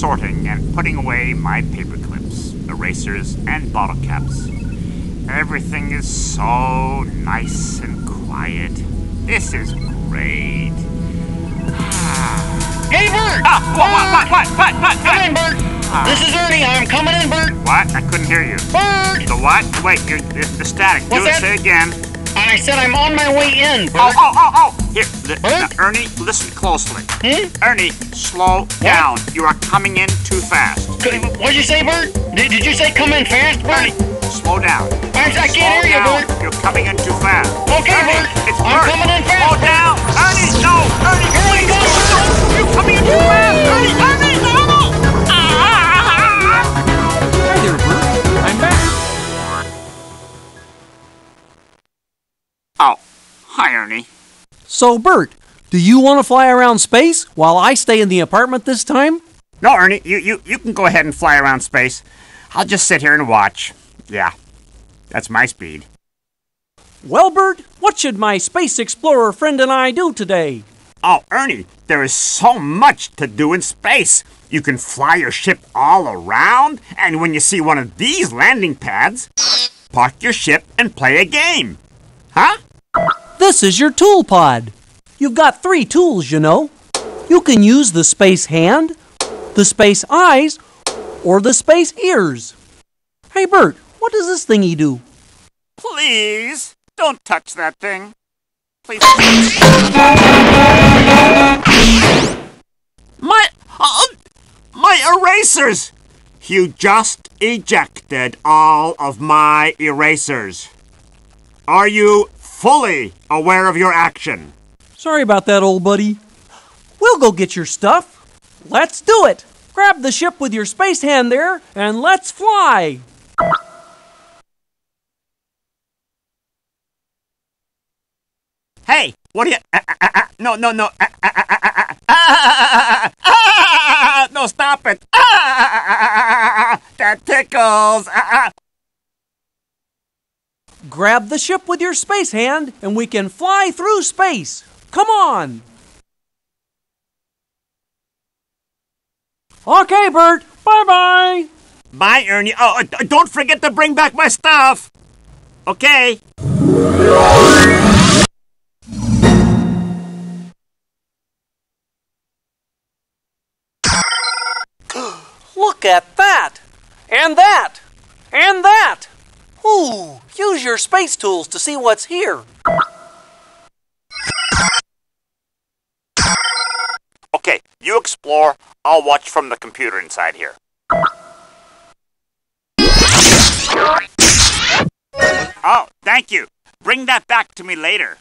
sorting and putting away my paper clips, erasers, and bottle caps. Everything is so nice and quiet. This is great. Hey, Bert! Ah, what, what, what, what, what, what, Come in, Bert! This is Ernie. I'm coming in, Bert. What? I couldn't hear you. Bert! The what? Wait, you're, it's the static. Do What's it. that? Say again. I said I'm on my way in, Oh, Bert. oh, oh, oh! Here, li- Huh? now, Ernie, listen closely. Hmm? Ernie, slow down. You are coming in too fast. What'd you say, Bert? Did, did you say come in fast, Ernie, Bert? slow down. I, I can't hear you, down. Bert. You're coming in too fast. Okay, Ernie, Bert. It's I'm Bert. coming in fast, Slow down. Ernie, no. Ernie, Here we please. go. No, you're coming in too fast. Ernie, Ernie. So, Bert, do you want to fly around space while I stay in the apartment this time? No, Ernie, you, you, you can go ahead and fly around space. I'll just sit here and watch. Yeah, that's my speed. Well, Bert, what should my space explorer friend and I do today? Oh, Ernie, there is so much to do in space. You can fly your ship all around, and when you see one of these landing pads, park your ship and play a game. Huh? This is your tool pod. You've got three tools, you know. You can use the space hand, the space eyes, or the space ears. Hey, Bert, what does this thingy do? Please, don't touch that thing. Please. My, uh, my erasers! You just ejected all of my erasers. Are you fully aware of your action. Sorry about that, old buddy. We'll go get your stuff. Let's do it. Grab the ship with your space hand there, and let's fly. Hey, what are you? Uh, uh, uh, no, no, no. No, stop it. That tickles. Grab the ship with your space hand, and we can fly through space. Come on. Okay, Bert. Bye bye. Bye, Ernie. Oh, uh, don't forget to bring back my stuff. Okay. Look at that. And that. And that. Ooh, use your space tools to see what's here. Okay, you explore. I'll watch from the computer inside here. Oh, thank you. Bring that back to me later.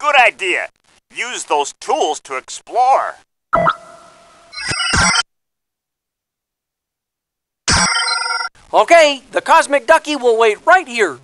Good idea. Use those tools to explore. Okay, the cosmic ducky will wait right here.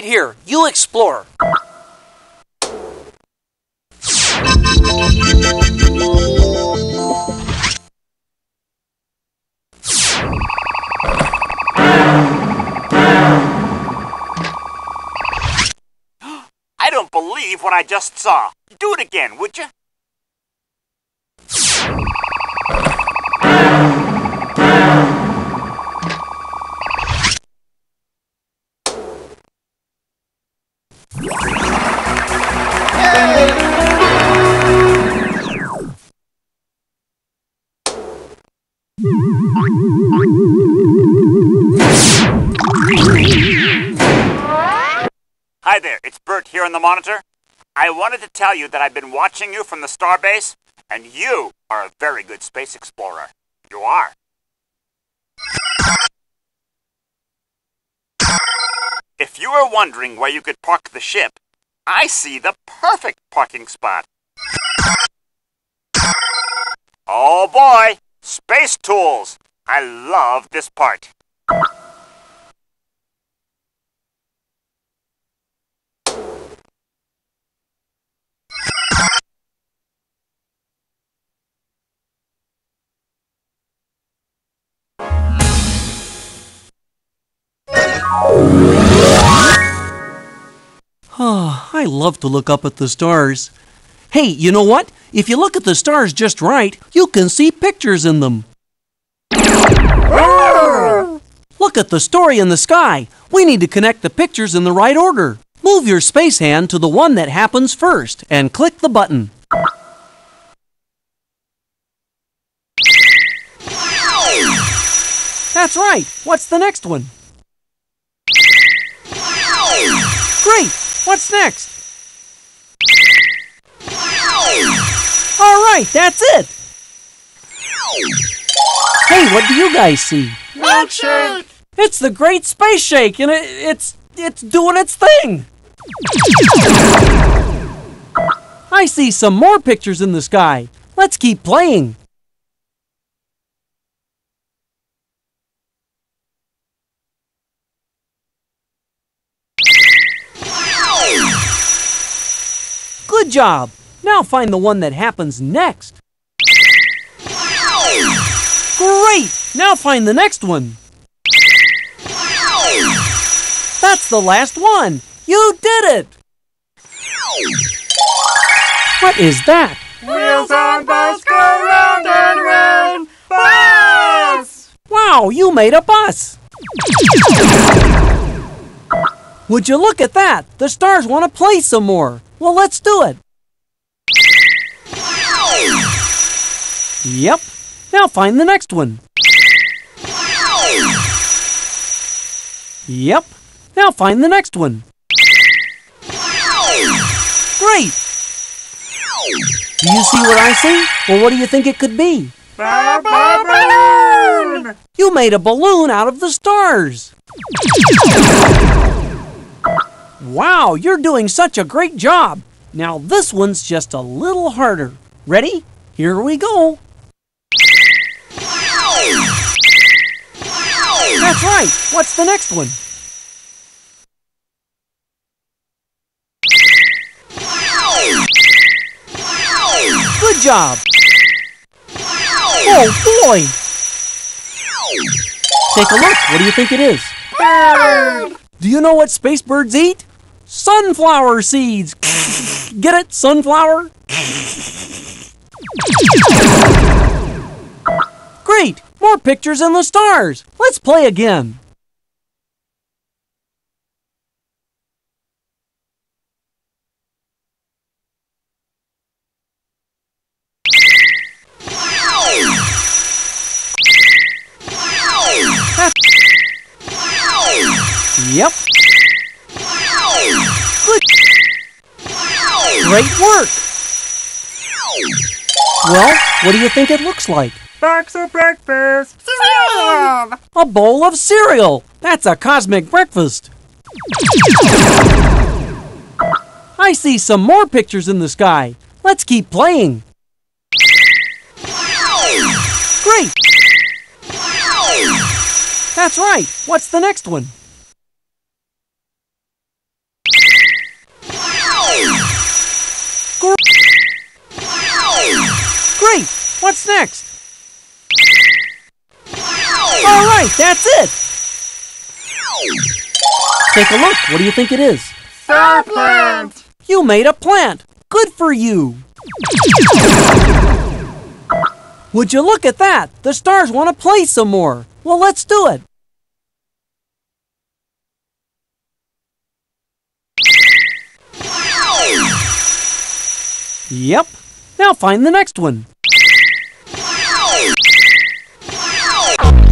I'll here. You explore. I don't believe what I just saw. Do it again, would you? The monitor. I wanted to tell you that I've been watching you from the starbase, and you are a very good space explorer. You are. If you are wondering where you could park the ship, I see the perfect parking spot. Oh boy, space tools. I love this part. Oh, I love to look up at the stars. Hey, you know what? If you look at the stars just right, you can see pictures in them. Look at the story in the sky. We need to connect the pictures in the right order. Move your space hand to the one that happens first and click the button. That's right. What's the next one? Great. What's next? All right, that's it. Hey, what do you guys see? Milkshake! It's the Great Space Shake, and it, it's it's doing its thing. I see some more pictures in the sky. Let's keep playing. Good job. Now find the one that happens next. Great! Now find the next one. That's the last one. You did it. What is that? Wheels on bus go round and round. Bus! Wow, you made a bus. Would you look at that? The stars want to play some more. Well, let's do it. Yep. Now find the next one. Yep. Now find the next one. Great. Do you see what I see? Well, what do you think it could be? Balloon! You made a balloon out of the stars. Wow, you're doing such a great job. Now this one's just a little harder. Ready? Here we go. That's right. What's the next one? Good job. Oh boy. Take a look. What do you think it is? Do you know what space birds eat? Sunflower seeds. Get it? Sunflower? Great! More pictures in the stars. Let's play again. Yep. Good. Great work. Well, what do you think it looks like? Box of breakfast. A bowl of cereal. That's a cosmic breakfast. I see some more pictures in the sky. Let's keep playing. Great. That's right. What's the next one? Great. What's next? All right, that's it. Take a look. What do you think it is? Star plant. You made a plant. Good for you. Would you look at that? The stars want to play some more. Well, let's do it. Yep. Now find the next one.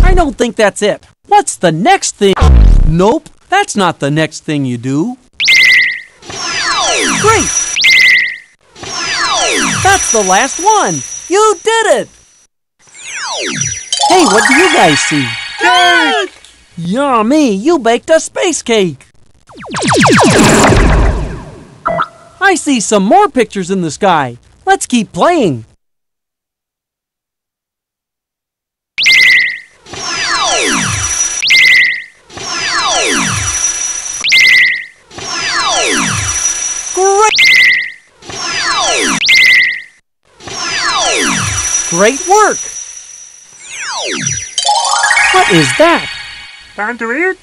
I don't think that's it. What's the next thing? Nope, that's not the next thing you do. Great! That's the last one! You did it! Hey, what do you guys see? Cake! Yummy! You baked a space cake! I see some more pictures in the sky. Let's keep playing. Great! Great work! What is that? Time to eat?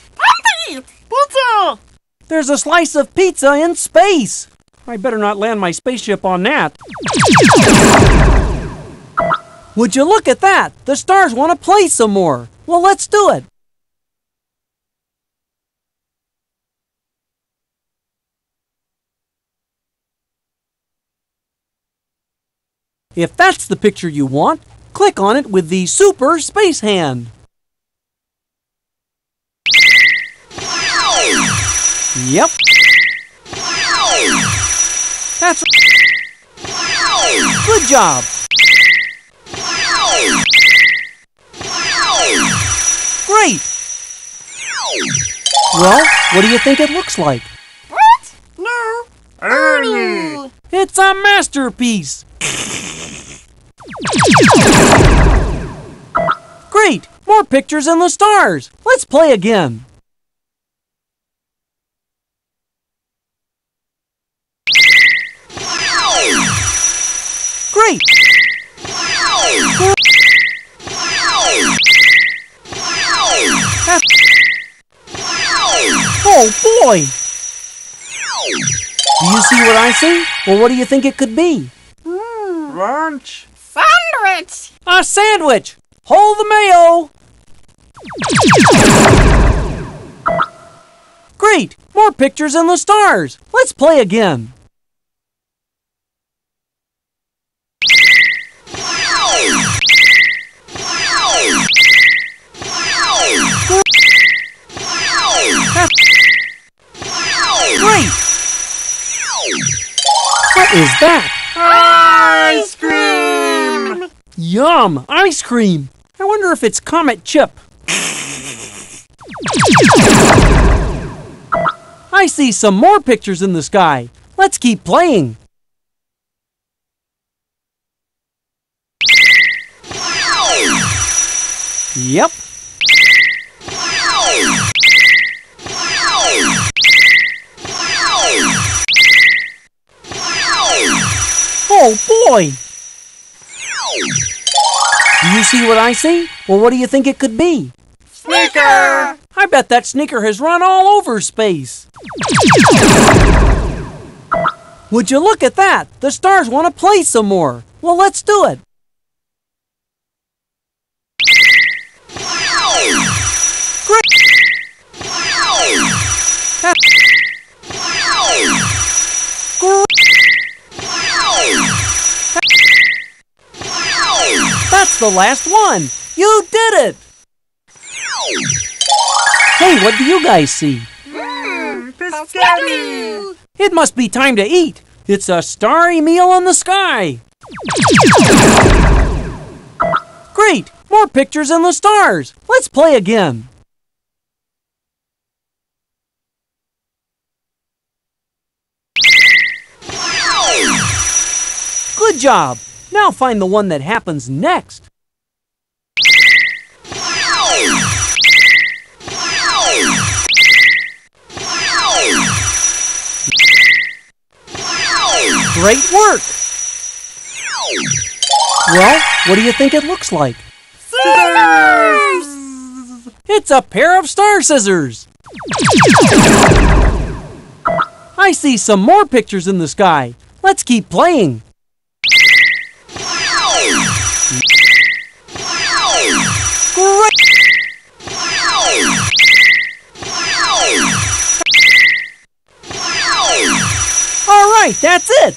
Pizza! There's a slice of pizza in space. I better not land my spaceship on that. Would you look at that? The stars want to play some more. Well, let's do it. If that's the picture you want, click on it with the Super Space Hand. Yep. That's Good job. Great. Well, what do you think it looks like? What? No. Ernie! It's a masterpiece. Great! More pictures in the stars. Let's play again. Great! Oh boy! Do you see what I see? Well, what do you think it could be? Hmm. Lunch? Sandwich! A sandwich! Hold the mayo! Great! More pictures in the stars! Let's play again. What is that? Ice cream! Yum! Ice cream! I wonder if it's Comet Chip. I see some more pictures in the sky. Let's keep playing. Yep. Oh boy! Do you see what I see? Well, what do you think it could be? Sneaker! I bet that sneaker has run all over space. Would you look at that? The stars want to play some more. Well, let's do it. That's the last one. You did it. Hey, what do you guys see? Mmm, Biscotti! It must be time to eat. It's a starry meal in the sky. Great! More pictures in the stars. Let's play again. Good job. Now find the one that happens next. Great work. Well, what do you think it looks like? Scissors! It's a pair of star scissors. I see some more pictures in the sky. Let's keep playing. That's it.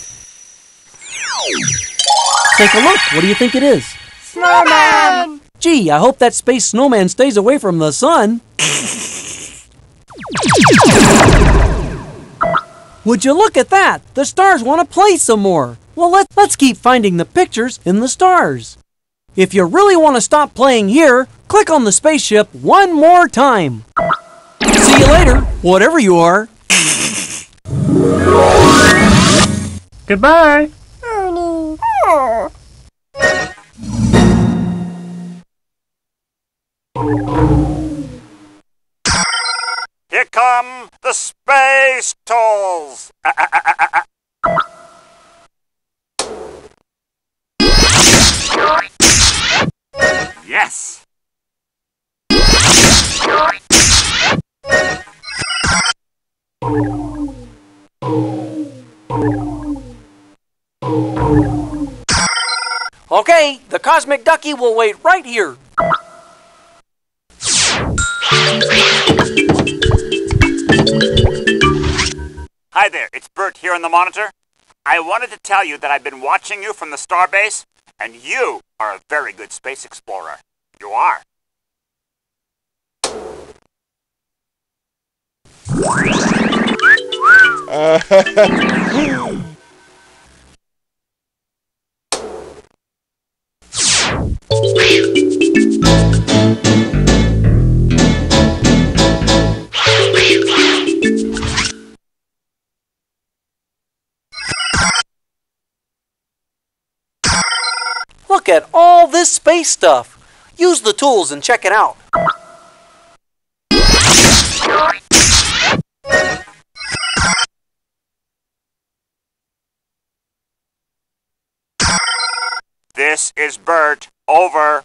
Take a look. What do you think it is? Snowman! Gee, I hope that space snowman stays away from the sun. Would you look at that? The stars want to play some more. Well, let, let's keep finding the pictures in the stars. If you really want to stop playing here, click on the spaceship one more time. See you later, whatever you are. Goodbye. Here come the space tools. Ah, ah, ah, yes. Okay, the Cosmic Ducky will wait right here. Hi there, it's Bert here on the monitor. I wanted to tell you that I've been watching you from the starbase, and you are a very good space explorer. You are. Look at all this space stuff. Use the tools and check it out. This is Bert. Over.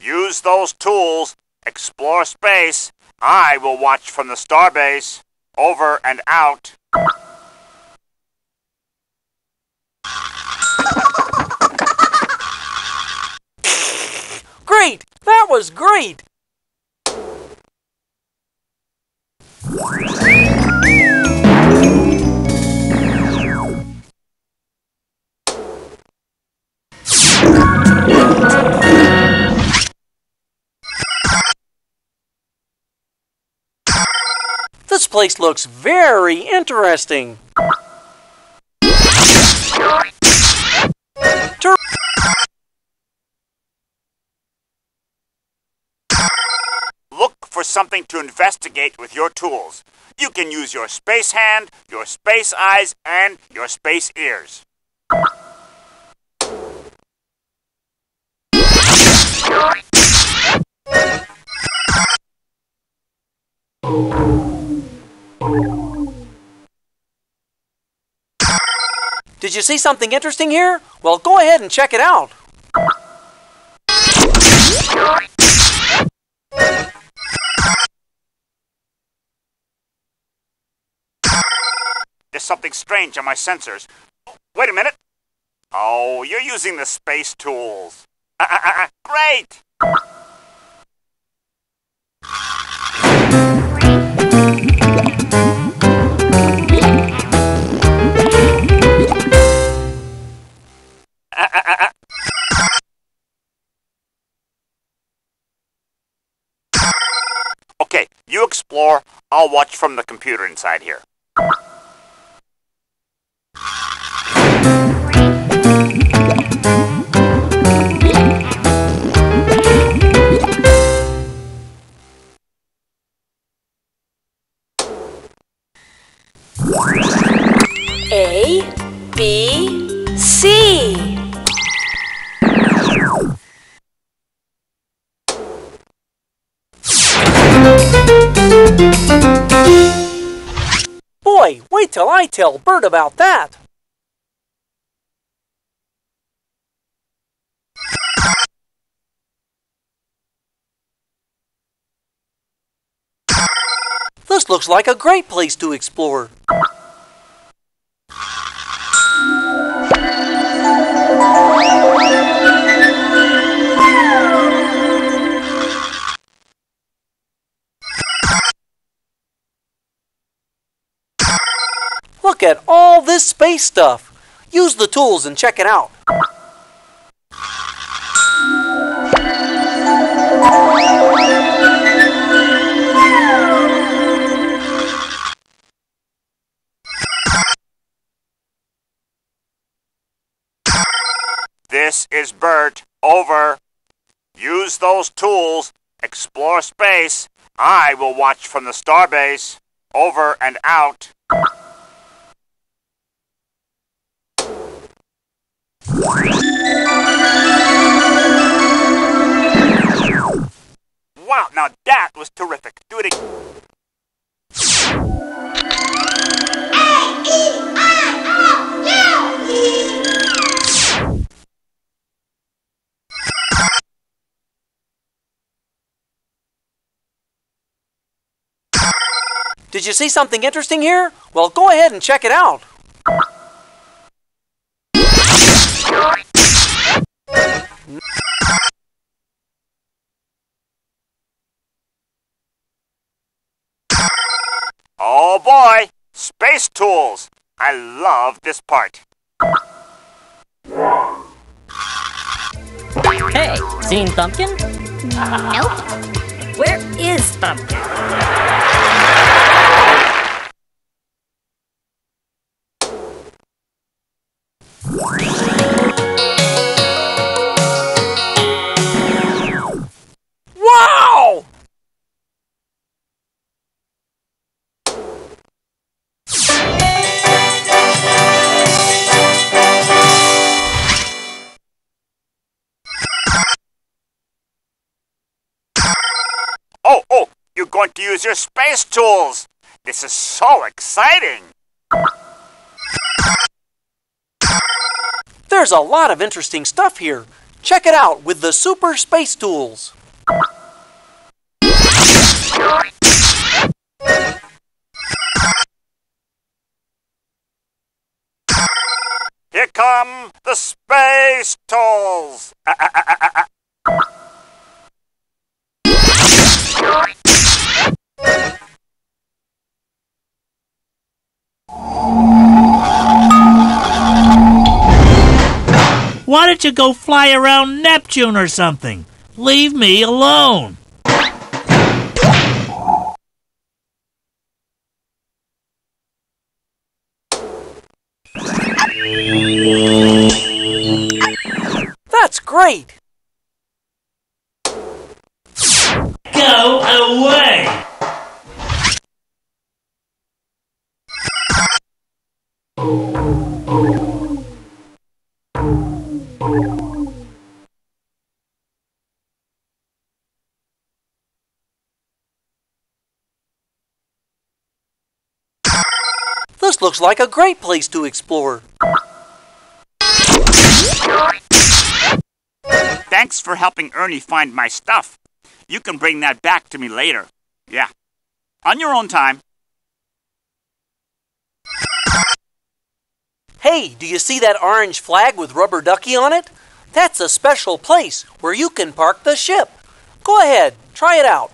Use those tools. Explore space. I will watch from the starbase. Over and out. Great! That was great! Place looks very interesting. Tur- Look for something to investigate with your tools. You can use your space hand, your space eyes, and your space ears. Did you see something interesting here? Well, go ahead and check it out. There's something strange on my sensors. Wait a minute. Oh, you're using the space tools. Uh, uh, uh, great! Okay, you explore. I'll watch from the computer inside here. A, B, Boy, wait till I tell Bert about that. This looks like a great place to explore. This space stuff. Use the tools and check it out. This is Bert. Over. Use those tools. Explore space. I will watch from the starbase. Over and out. Wow, now that was terrific. Do it again. Did you see something interesting here? Well, go ahead and check it out. Oh boy! Space tools! I love this part. Hey, seen Thumpkin? Nope. Where is Thumpkin? To use your space tools! This is so exciting! There's a lot of interesting stuff here. Check it out with the Super Space Tools. Here come the space tools! Ah, ah, ah, Why don't you go fly around Neptune or something? Leave me alone. That's great. Go away. This looks like a great place to explore. Thanks for helping Ernie find my stuff. You can bring that back to me later. Yeah. On your own time. Hey, do you see that orange flag with rubber ducky on it? That's a special place where you can park the ship. Go ahead, try it out.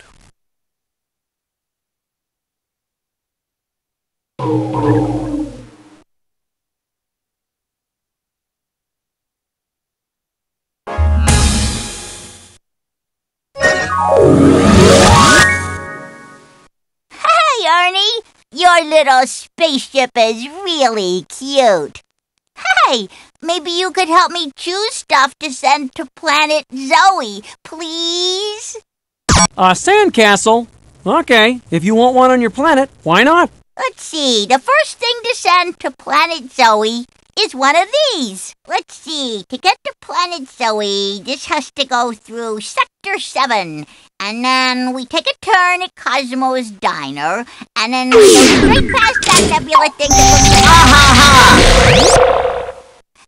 Hey, Ernie! Your little spaceship is really cute. Hey, maybe you could help me choose stuff to send to planet Zoe, please? A sandcastle? Okay, if you want one on your planet, why not? Let's see, the first thing to send to planet Zoe is one of these. Let's see, to get to planet Zoe, this has to go through Sector 7. And then we take a turn at Cosmo's Diner, and then we go straight past that nebula thing that looks like... Ha, ha!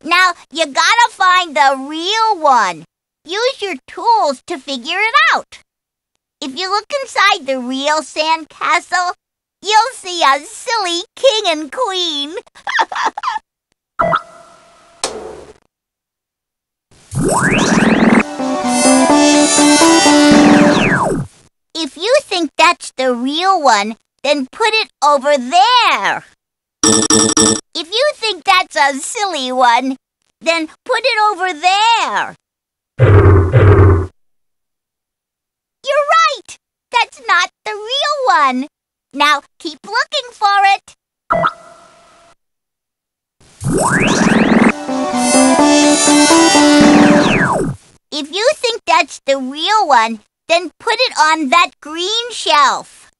Now, you gotta find the real one. Use your tools to figure it out. If you look inside the real sandcastle, you'll see a silly king and queen. If you think that's the real one, then put it over there. If you think that's a silly one, then put it over there. You're right! That's not the real one. Now keep looking for it. If you think that's the real one, then put it on that green shelf.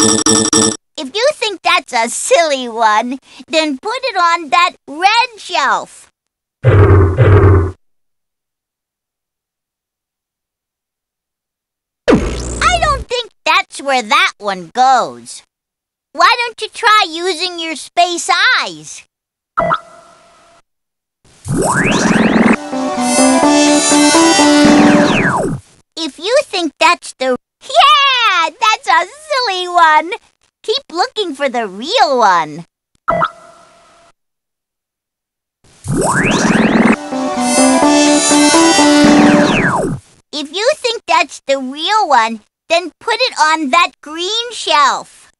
If you think that's a silly one, then put it on that red shelf. I don't think that's where that one goes. Why don't you try using your space eyes? If you think that's the. Yeah! That's a silly one! Keep looking for the real one. If you think that's the real one, then put it on that green shelf.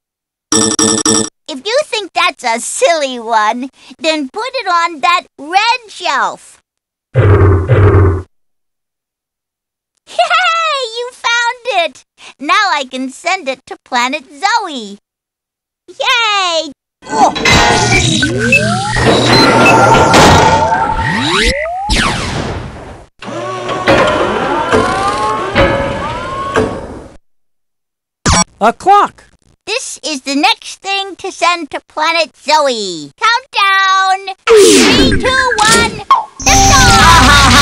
If you think that's a silly one, then put it on that red shelf. Yay! You found it! Now I can send it to Planet Zoe. Yay! A clock. This is the next thing to send to Planet Zoe. Countdown! Three, two, one, lift off!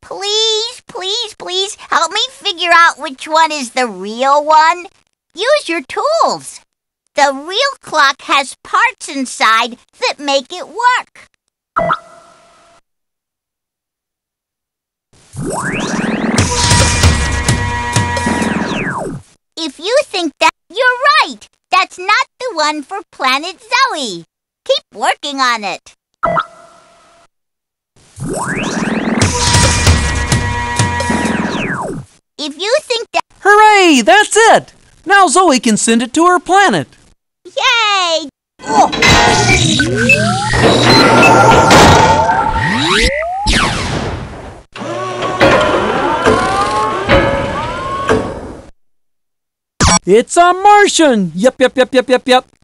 Please, please, please help me figure out which one is the real one. Use your tools. The real clock has parts inside that make it work. One for Planet Zoe. Keep working on it. If you think that, Hooray! That's it! Now Zoe can send it to her planet. yay! It's a Martian! Yep, yep, yep, yep, yep, yep.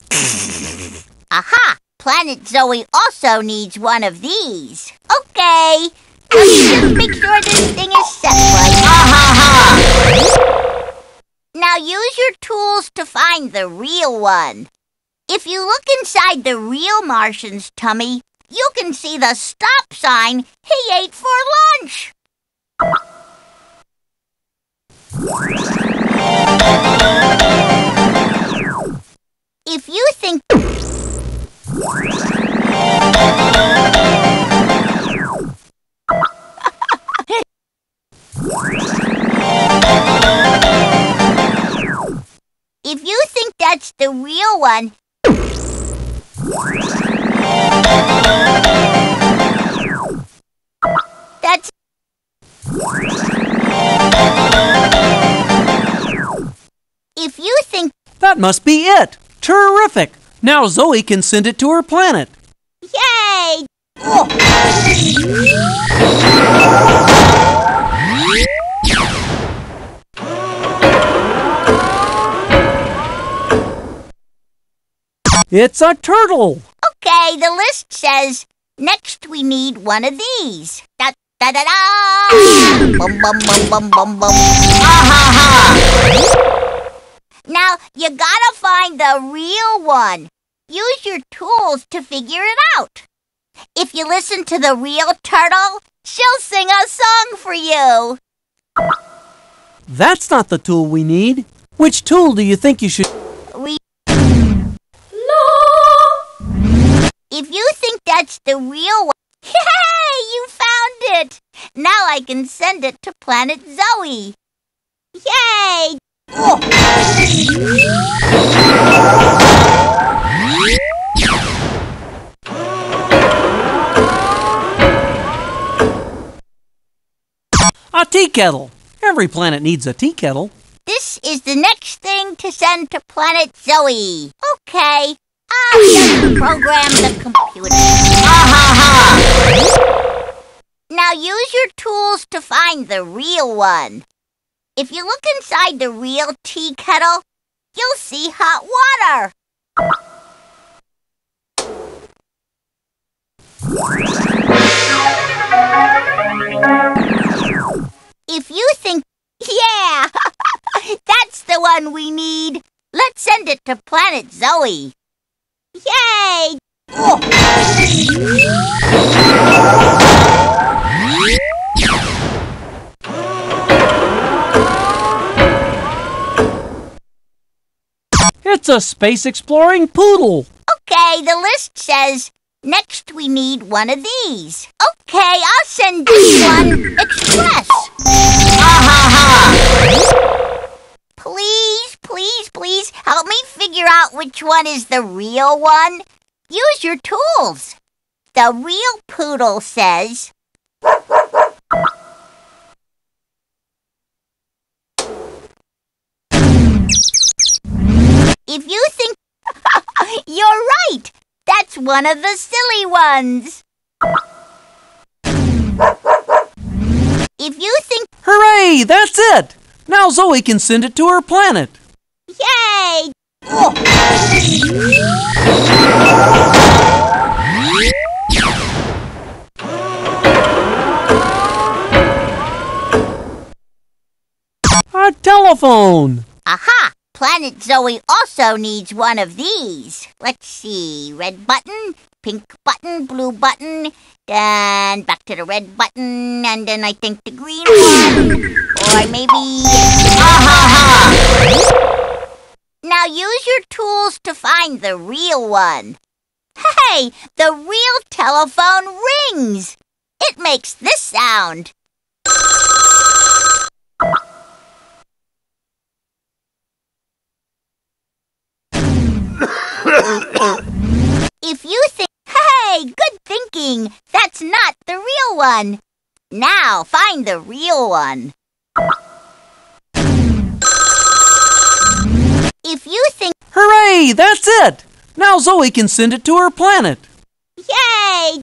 Aha! Planet Zoe also needs one of these. Okay. Let's just make sure this thing is set right. Now use your tools to find the real one. If you look inside the real Martian's tummy, you can see the stop sign he ate for lunch. If you think If you think that's the real one, that's If you think That must be it. Terrific. Now Zoe can send it to her planet. yay, It's a turtle. Okay, the list says next we need one of these. Da da da da. Bum bum bum bum bum bum. Ah, Now you gotta find the real one. Use your tools to figure it out. If you listen to the real turtle, she'll sing a song for you. That's not the tool we need. Which tool do you think you should? Re- If you think that's the real one, hey, you found it! Now I can send it to Planet Zoe. Yay! A tea kettle. Every planet needs a tea kettle. This is the next thing to send to Planet Zoe. Okay, just program the computer. Ha ha ha! Now use your tools to find the real one. If you look inside the real tea kettle, you'll see hot water. If you think, yeah, that's the one we need, let's send it to Planet Zoe. Yay! It's a space exploring poodle. Okay, the list says next we need one of these. Okay, I'll send this one express. Ah ha ha! Please, please, please help me figure out which one is the real one. Use your tools. The real poodle says. If you think you're right, that's one of the silly ones. If you think, Hooray! That's it! Now Zoe can send it to her planet. yay! A telephone. Aha! Planet Zoe also needs one of these. Let's see. Red button, pink button, blue button, then back to the red button, and then I think the green one. Or maybe. Aha! Ha ha. Now use your tools to find the real one. Hey, the real telephone rings! It makes this sound. If you think, hey, good thinking, that's not the real one. Now find the real one. If you think, Hooray! That's it! Now Zoe can send it to her planet. yay!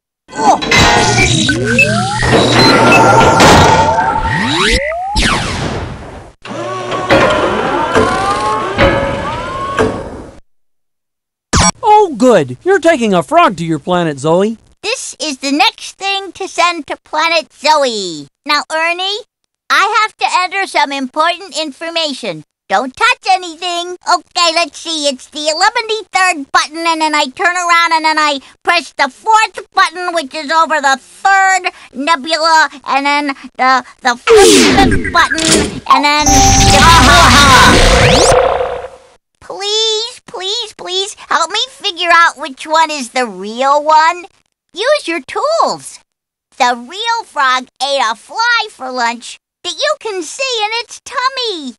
Oh, good. You're taking a frog to your planet, Zoe. This is the next thing to send to Planet Zoe. Now, Ernie, I have to enter some important information. Don't touch anything. Okay, let's see. It's the 113rd button, and then I turn around and then I press the fourth button, which is over the third nebula, and then the the fifth button, and then Please, please, please help me figure out which one is the real one. Use your tools. The real frog ate a fly for lunch that you can see in its tummy.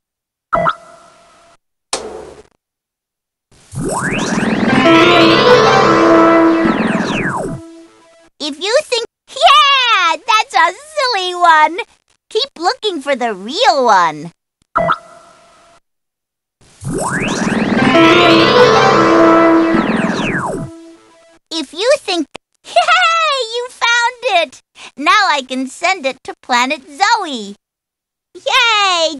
If you think, yeah, that's a silly one, keep looking for the real one. If you think, hey, you found it! Now I can send it to Planet Zoe. Yay!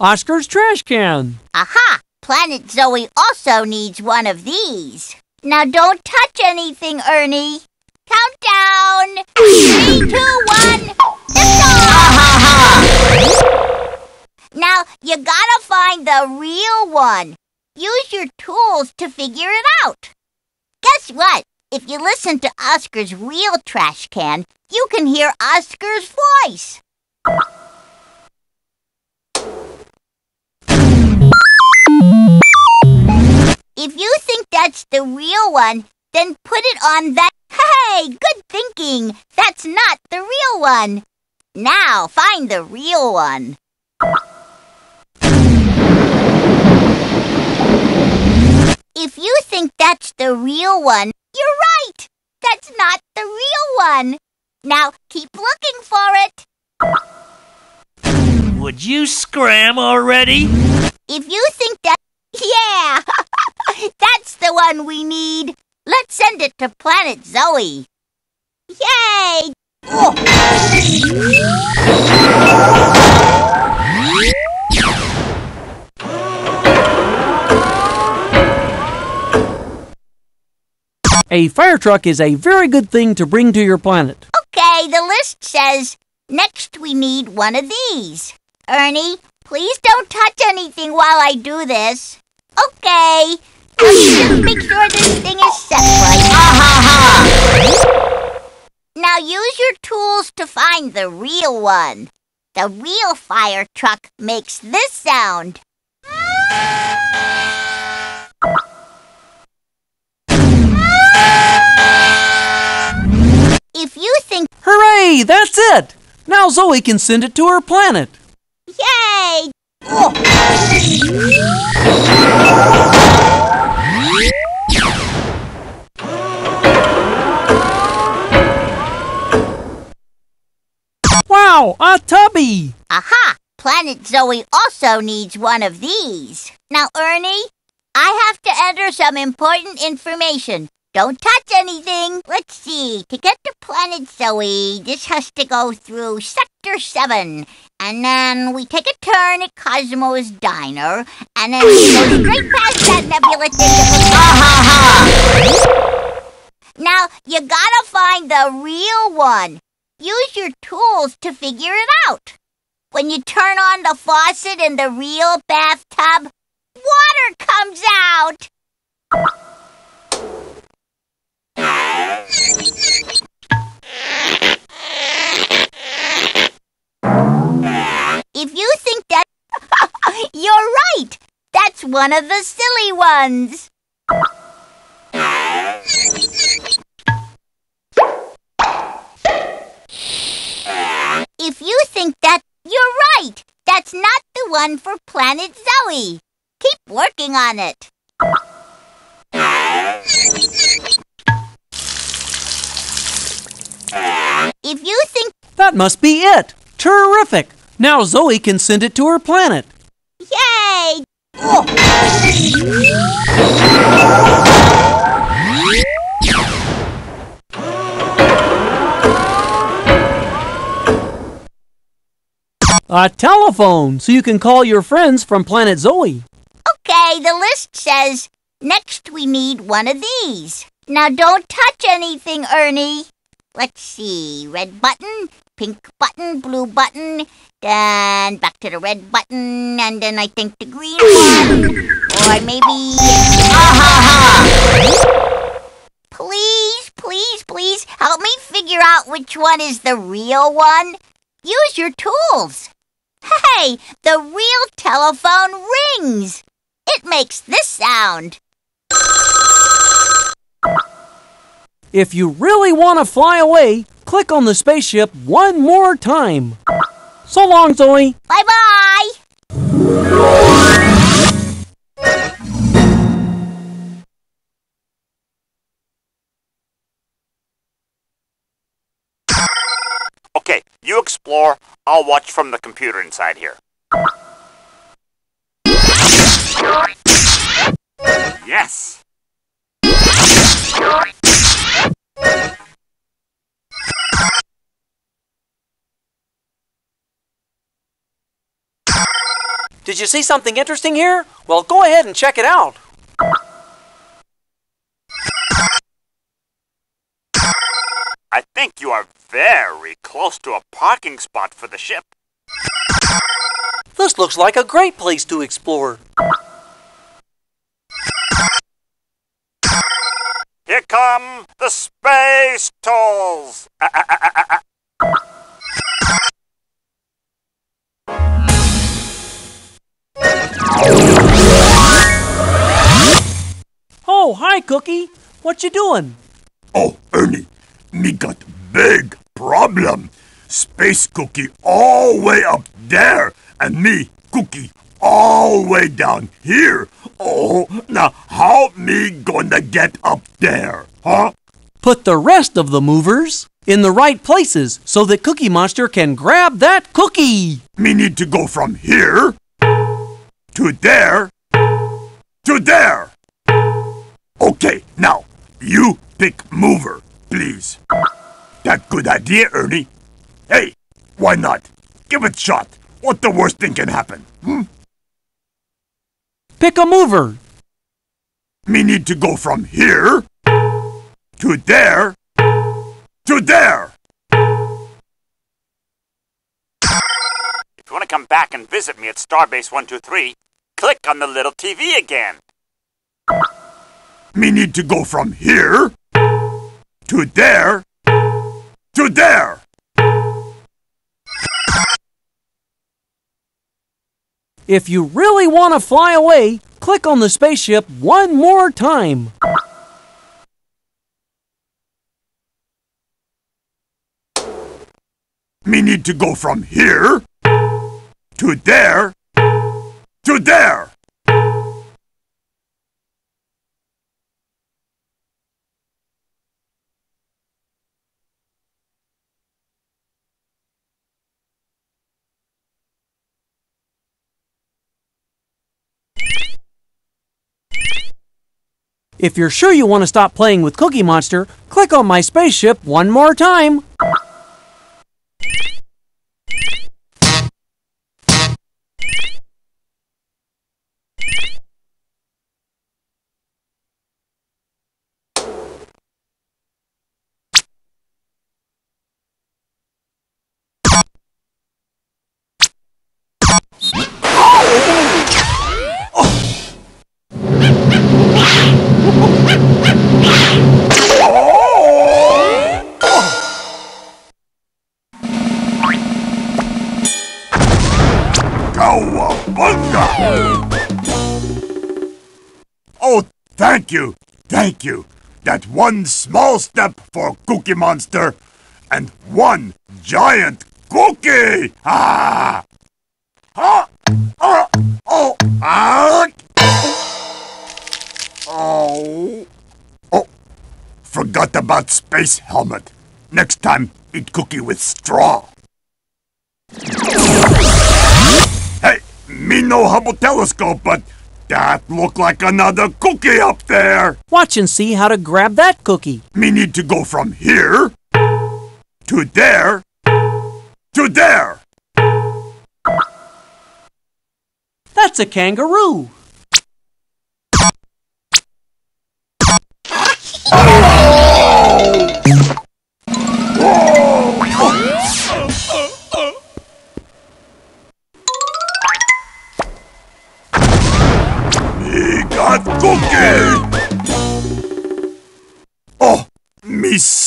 Oscar's trash can. Aha! Planet Zoe also needs one of these. Now don't touch anything, Ernie. Countdown! Three, two, one! Now you gotta find the real one. Use your tools to figure it out. Guess what? If you listen to Oscar's real trash can, you can hear Oscar's voice. If you think that's the real one, then put it on that. Hey, good thinking. That's not the real one. Now find the real one. If you think that's the real one, you're right. That's not the real one. Now keep looking for it. Would you scram already? If you think that, yeah, that's the one we need. Let's send it to Planet Zoe. Yay! A fire truck is a very good thing to bring to your planet. Okay, the list says next we need one of these. Ernie, please don't touch anything while I do this. Okay. I'll just make sure this thing is set right. Ha ha ha! Now use your tools to find the real one. The real fire truck makes this sound. If you think, Hooray! That's it! Now Zoe can send it to her planet. yay! Oh. Wow, a tubby! Aha! Planet Zoe also needs one of these. Now, Ernie, I have to enter some important information. Don't touch anything. Let's see. To get to Planet Zoe, this has to go through Sector 7. And then we take a turn at Cosmo's Diner. And then we go straight past that nebula thing that was... Now, you gotta find the real one. Use your tools to figure it out. When you turn on the faucet in the real bathtub, water comes out. If you think that, you're right. That's one of the silly ones. If you think that, you're right. That's not the one for Planet Zoe. Keep working on it. If you think, That must be it! Terrific! Now Zoe can send it to her planet. yay! A telephone, so you can call your friends from Planet Zoe. Okay, the list says next we need one of these. Now don't touch anything, Ernie. Let's see. Red button, pink button, blue button, then back to the red button, and then I think the green one. Or maybe. Ha ha! Please, please, please help me figure out which one is the real one. Use your tools. Hey, the real telephone rings. It makes this sound. If you really want to fly away, click on the spaceship one more time. So long, Zoe. Bye bye. Explore. I'll watch from the computer inside here. Yes! Did you see something interesting here? Well, go ahead and check it out. I think you are very close to a parking spot for the ship. This looks like a great place to explore. Here come the space tolls! Ah, ah, ah, oh, hi, Cookie. What you doing? Oh, Ernie, me got big problem. Space Cookie all way up there, and me, Cookie, all way down here. Oh, now how me gonna get up there, huh? Put the rest of the movers in the right places so that Cookie Monster can grab that cookie. Me need to go from here to there to there. Okay, now you pick mover, please. That good idea, Ernie. Hey, why not? Give it a shot. What the worst thing can happen? Hmm? Pick a mover. Me need to go from here To there. To there. If you want to come back and visit me at Starbase 123, click on the little TV again. Me need to go from here to there to there. If you really want to fly away, click on the spaceship one more time. Me need to go from here to there to there. If you're sure you want to stop playing with Cookie Monster, click on my spaceship one more time. Thank you, thank you. That one small step for Cookie Monster and one giant cookie! Ah! Ah! Ah! Oh! Ah! Oh! Oh! Forgot about Space Helmet. Next time, eat cookie with straw. Hey, me no Hubble telescope, but that look like another cookie up there. Watch and see how to grab that cookie. Me need to go from here to there to there. That's a kangaroo.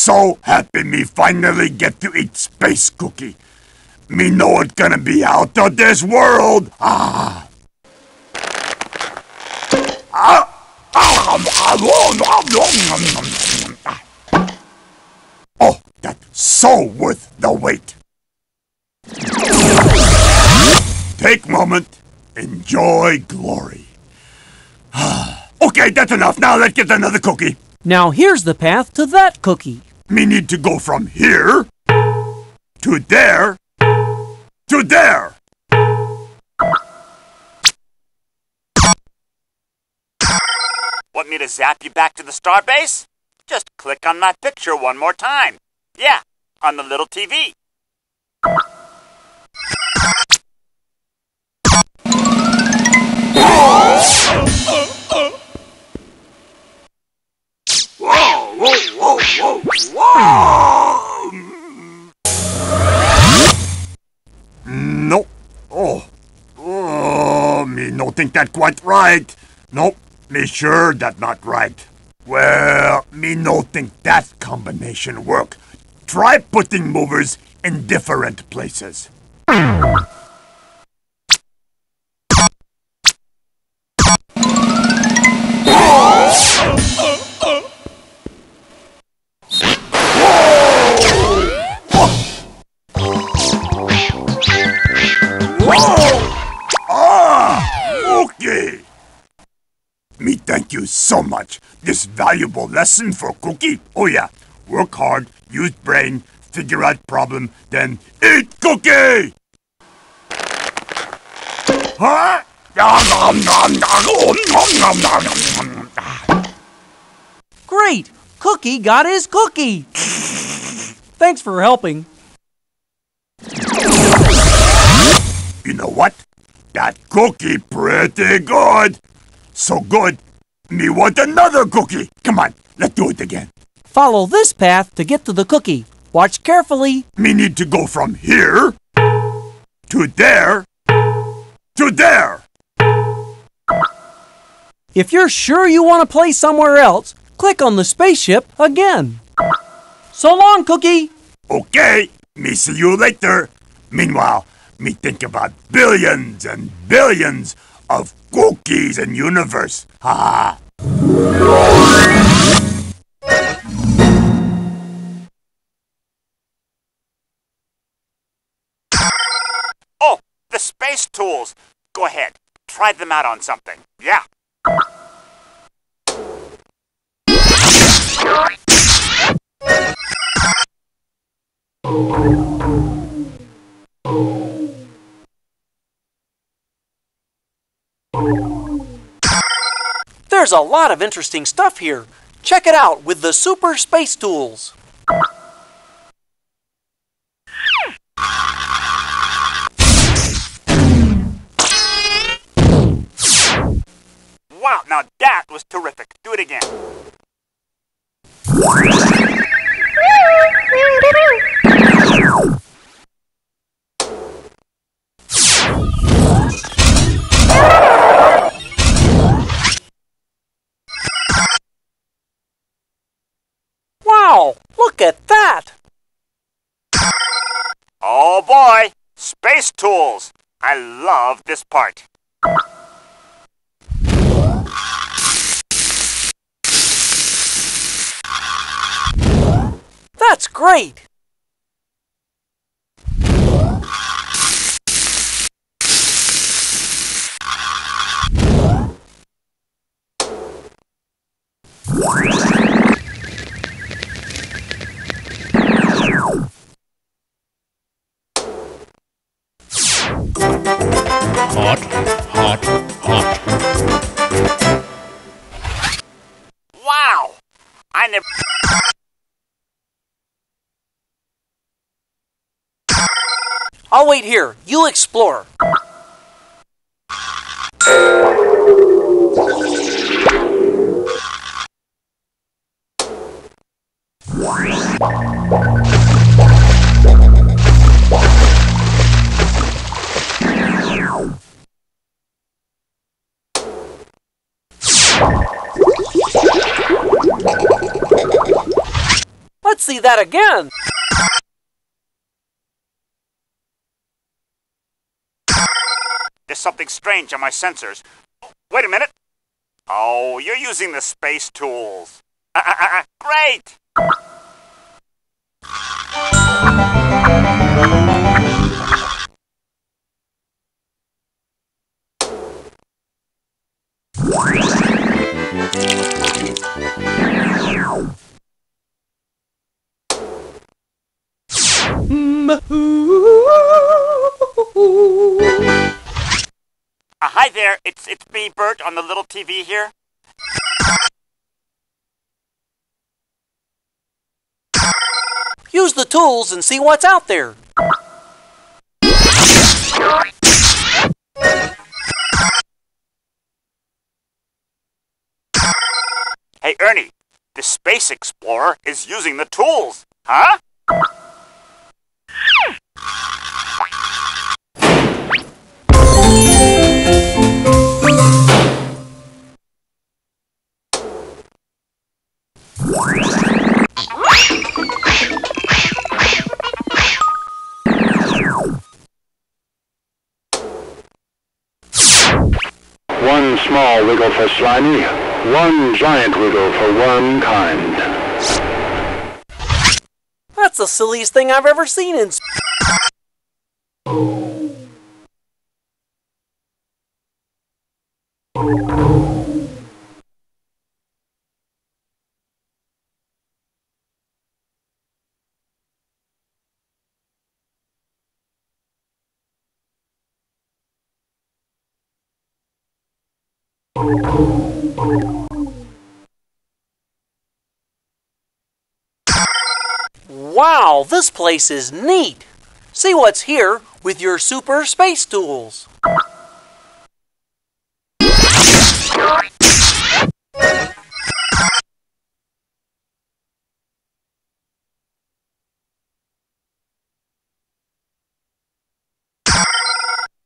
So happy me finally get to eat space cookie. Me know it gonna be out of this world. Ah. Oh, that's so worth the wait. Take moment, enjoy glory. okay, that's enough. Now let's get another cookie. Now here's the path to that cookie. Me need to go from here to there to there. Want me to zap you back to the starbase? Just click on that picture one more time. Yeah, on the little TV. Whoa, whoa, whoa, whoa! No. Oh. Oh, me no think that quite right. Nope, me sure that not right. Well, me no think that combination work. Try putting movers in different places. So much. This valuable lesson for Cookie. Oh yeah, work hard, use brain, figure out problem, then eat Cookie! Huh? Great! Cookie got his cookie. Thanks for helping. You know what? That cookie pretty good. So good, me want another cookie. Come on, let's do it again. Follow this path to get to the cookie. Watch carefully. Me need to go from here to there to there. If you're sure you want to play somewhere else, click on the spaceship again. So long, Cookie! Okay, me see you later. Meanwhile, me think about billions and billions of cookies and universe. Ha. Oh, the space tools. Go ahead. Try them out on something. Yeah. There's a lot of interesting stuff here. Check it out with the Super Space Tools. Wow, now that was terrific. Do it again. look at that! Oh boy, space tools. I love this part. That's great! Hot, hot, hot. Wow! I never. I'll wait here. You explore. See that again. There's something strange on my sensors. Wait a minute. Oh, you're using the space tools. Uh, uh, uh, great! Uh, hi there, it's it's me, Bert, on the little TV here. Use the tools and see what's out there. Hey, Ernie, the Space Explorer is using the tools, huh? Slimy, one giant wiggle for one kind. That's the silliest thing I've ever seen in. Wow, this place is neat! See what's here with your super space tools.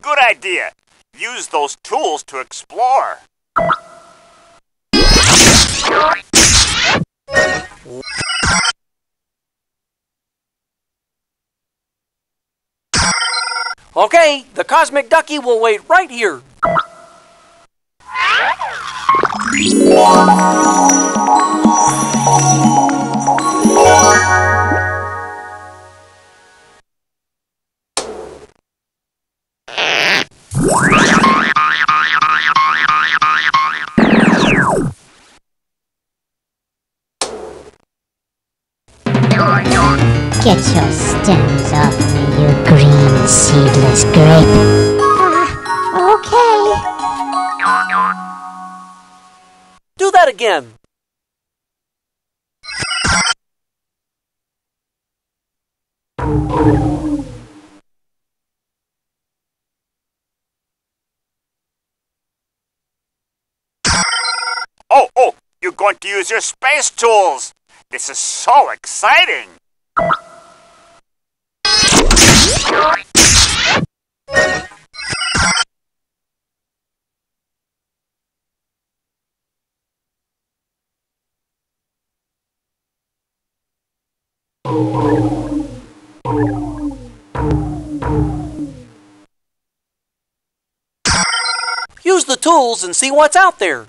Good idea! Use those tools to explore. Okay, the cosmic ducky will wait right here. Get your stems off me, you green seedless grape. Ah, okay. Do that again. Oh, oh, you're going to use your space tools. This is so exciting. Use the tools and see what's out there.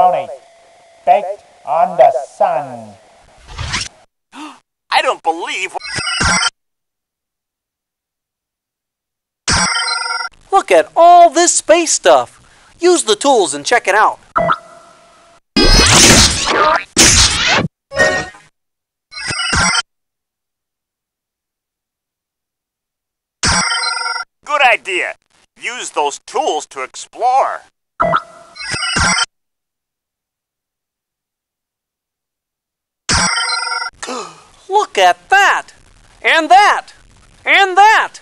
Pepperoni, baked on the sun. I don't believe. Look at all this space stuff. Use the tools and check it out. Good idea. Use those tools to explore. Look at that! And that! And that!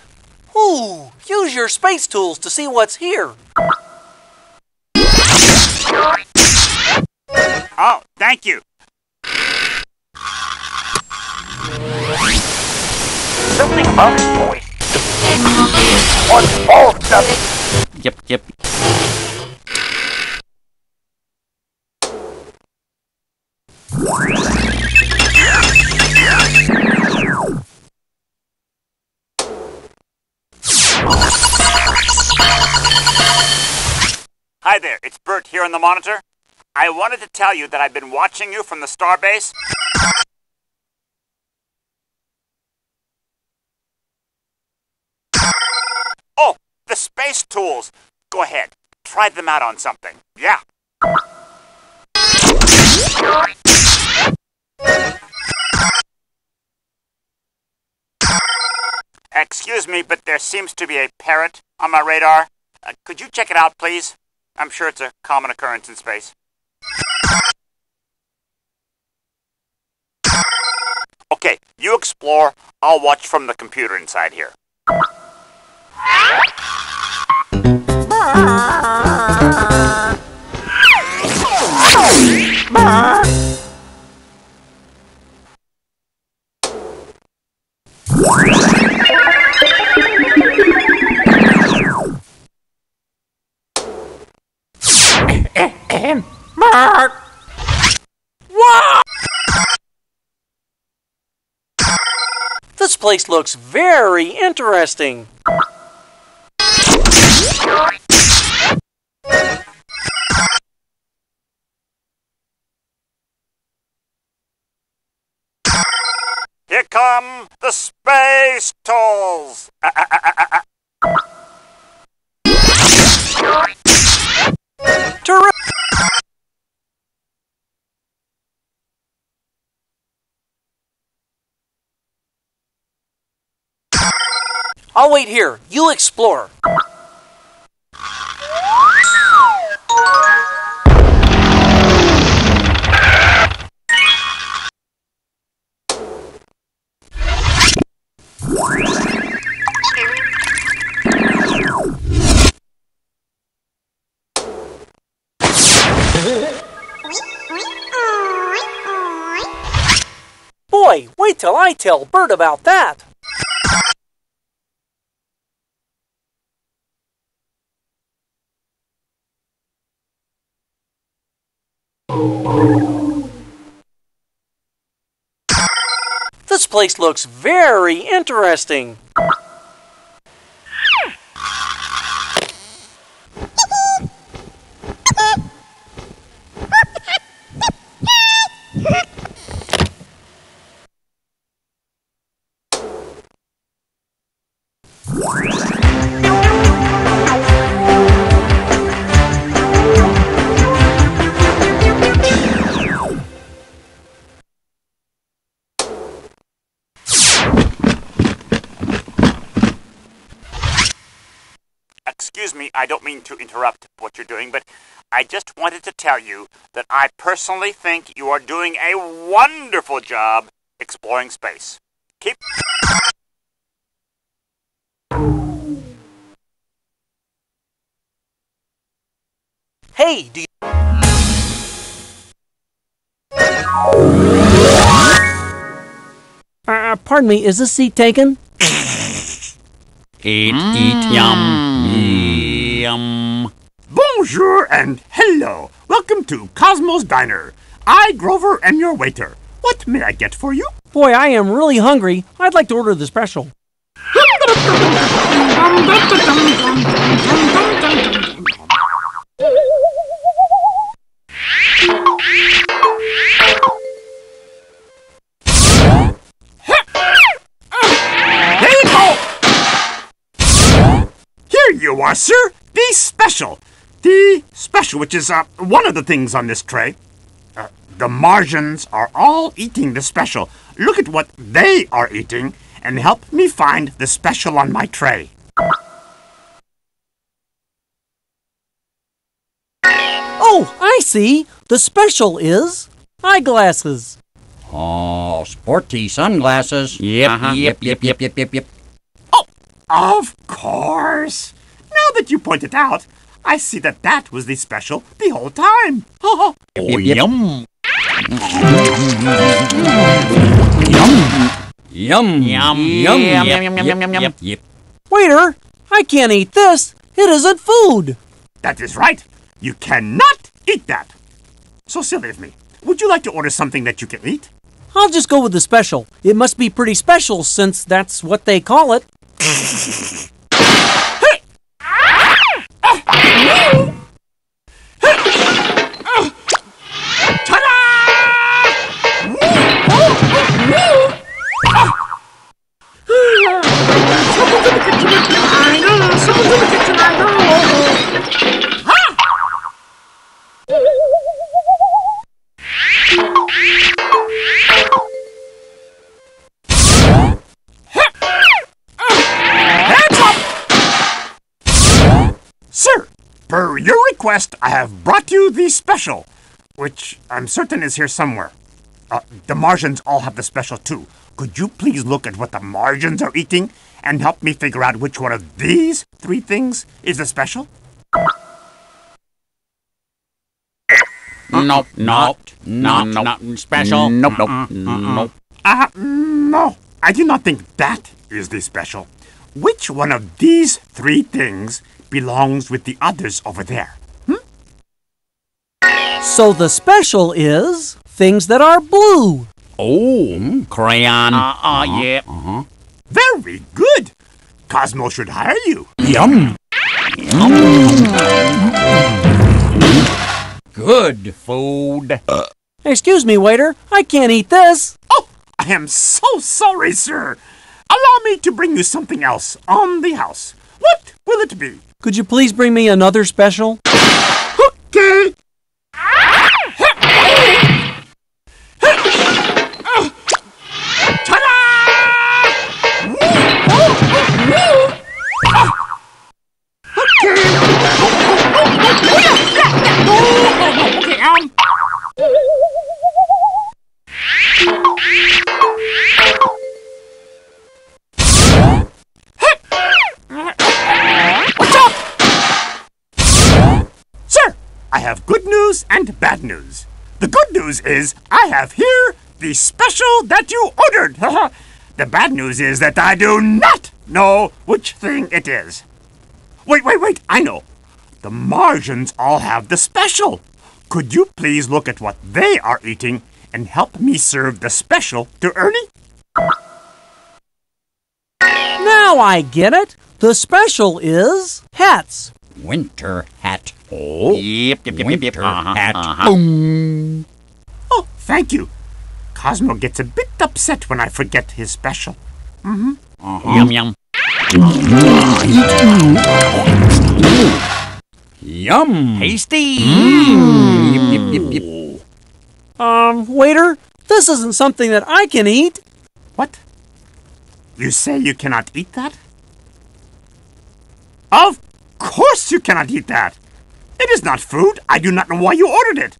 Ooh, use your space tools to see what's here. Oh, thank you. Something about his voice. What's both of it? Yep, yep. Hi there, it's Bert here on the monitor. I wanted to tell you that I've been watching you from the starbase. Oh, the space tools. Go ahead, try them out on something. Yeah. Excuse me, but there seems to be a parrot on my radar. Uh, could you check it out, please? I'm sure it's a common occurrence in space. Okay, you explore. I'll watch from the computer inside here. Place looks very interesting. Here come the space tools. Ah, ah, ah, I'll wait here. You explore. Boy, wait till I tell Bert about that. This place looks very interesting. I don't mean to interrupt what you're doing, but I just wanted to tell you that I personally think you are doing a wonderful job exploring space. Keep. Hey, do you. Uh, pardon me, is this seat taken? Eat, eat, yum, yum. Bonjour and hello. Welcome to Cosmos Diner. I, Grover, am your waiter. What may I get for you? Boy, I am really hungry. I'd like to order the special. Here you go! Here you are, sir. The special. The special, which is uh, one of the things on this tray. Uh, the Martians are all eating the special. Look at what they are eating and help me find the special on my tray. Oh, I see. The special is eyeglasses. Oh, sporty sunglasses. Yep, Uh-huh. yep, yep, yep, yep, yep, yep. Of course. Now that you point it out, I see that that was the special the whole time. Oh, yum. Yum, yum, yum, yum, yum, yum, yum, yum, yum, yep. Waiter, I can't eat this. It isn't food. That is right. You cannot eat that. So silly of me. Would you like to order something that you can eat? I'll just go with the special. It must be pretty special since that's what they call it. 아이고, 소금 좀 이렇게 per your request, I have brought you the special, which I'm certain is here somewhere. Uh, the Martians all have the special too. Could you please look at what the Martians are eating and help me figure out which one of these three things is the special? Nope, nope, nope, nope, special. Nope, nope, nope. Uh, no, I do not think that is the special. Which one of these three things belongs with the others over there? So the special is things that are blue. Oh, crayon. Uh, uh, yeah. Uh-huh. Very good. Cosmo should hire you. Yum. Good food. Excuse me, waiter. I can't eat this. Oh, I am so sorry, sir. Allow me to bring you something else on the house. What will it be? Could you please bring me another special? Have good news and bad news. The good news is I have here the special that you ordered. the bad news is that I do not know which thing it is. Wait, wait, wait, I know. The Martians all have the special. Could you please look at what they are eating and help me serve the special to Ernie? Now I get it. The special is hats. Winter hat. Oh. Yep, yep, yep, yep, yep. Winter Uh-huh, hat. uh-huh. Boom. Oh, thank you. Cosmo gets a bit upset when I forget his special. Mm-hmm. Yum, yum. Yum. Tasty. Yip, yip, yip, yip. Um, waiter, this isn't something that I can eat. What? You say you cannot eat that? Of course you cannot eat that. It is not food. I do not know why you ordered it.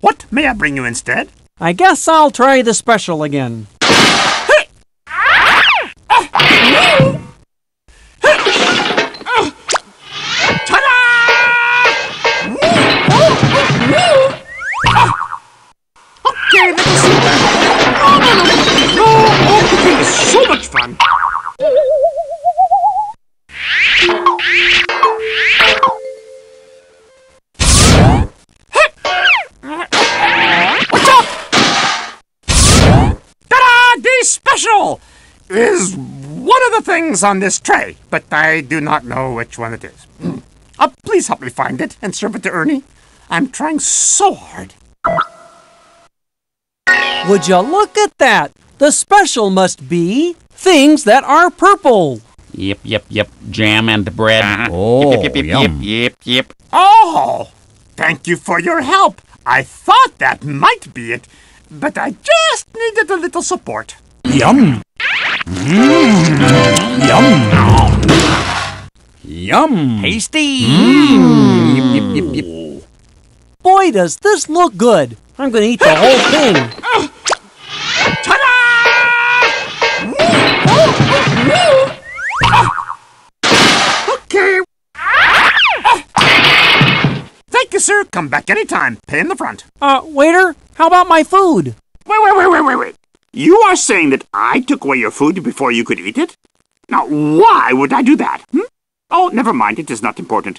What may I bring you instead? I guess I'll try the special again. Things on this tray, but I do not know which one it is. Mm. Uh, please help me find it and serve it to Ernie. I'm trying so hard. Would you look at that? The special must be things that are purple. Yep, yep, yep. Jam and bread. Oh, yep, yep, yep, yep, yum. yep, yep. Oh, thank you for your help. I thought that might be it, but I just needed a little support. Yum. Mm. Yum. Yum. Tasty. Mm. Yip, yip, yip, yip. Boy, does this look good. I'm going to eat the whole thing. Ta-da! Okay. Thank you, sir. Come back anytime. Pay in the front. Uh, waiter, how about my food? Wait, wait, wait, wait, wait, wait. You are saying that I took away your food before you could eat it? Now, why would I do that? Hmm? Oh, never mind. It is not important.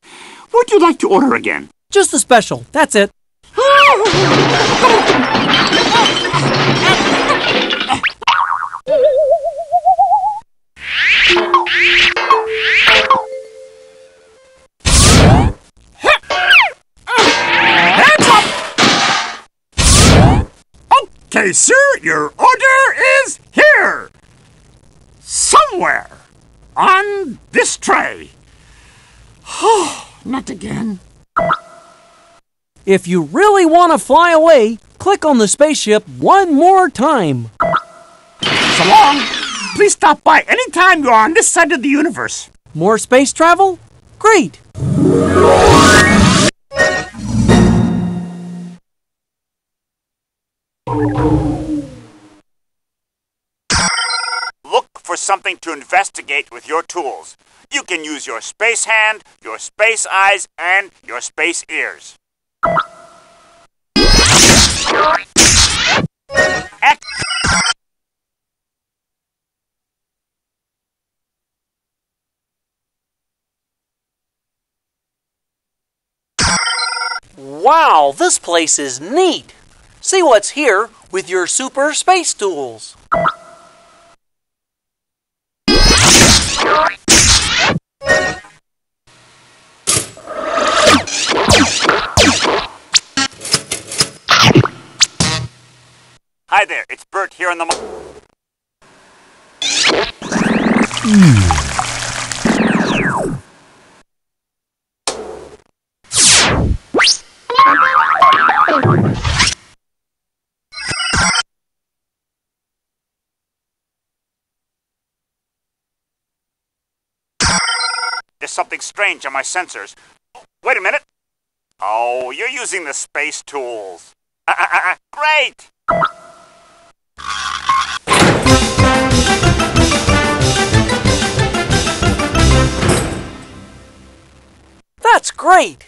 Would you like to order again? Just the special. That's it. Okay, sir, your order is here! Somewhere on this tray. Oh, Not again. If you really want to fly away, click on the spaceship one more time. So long. Please stop by anytime you are on this side of the universe. More space travel? Great! Something to investigate with your tools. You can use your space hand, your space eyes, and your space ears. Wow, this place is neat. See what's here with your super space tools. Hi there, it's Bert here on the. Mo- something strange on my sensors. Wait a minute. Oh, you're using the space tools. Uh, uh, uh, great! That's great!